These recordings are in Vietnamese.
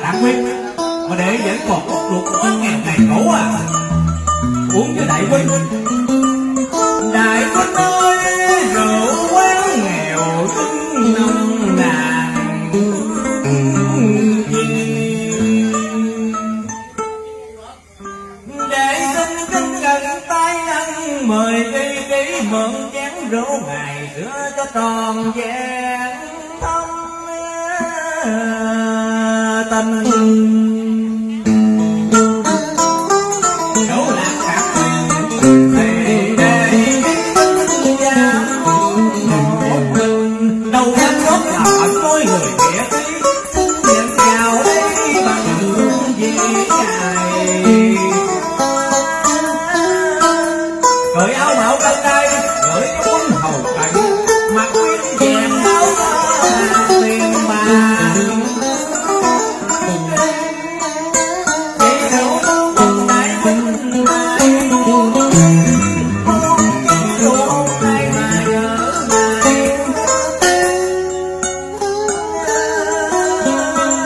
là đáng quý mà để vẫn còn một cuộc quá nghèo ngày khổ à. Uống cho đại huynh đại huynh ơi, rượu quán nghèo tính nông nàn. Để xin kính gần tay ăn, mời đi ký mượn chén rượu ngày xưa cho tròn vẹn thâm I'm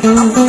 嗯。